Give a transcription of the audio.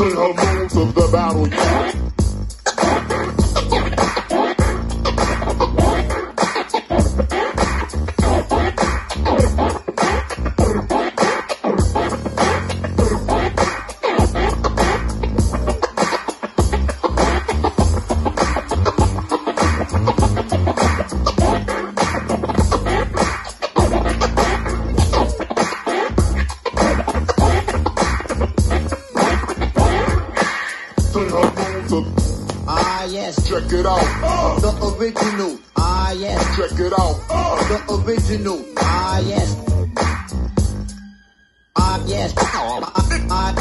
to the moons of the battle. Ah, yes. check it out. The original. Ah, yes. Check it out. The original. Ah, yes. Ah, yes. Ah, ah,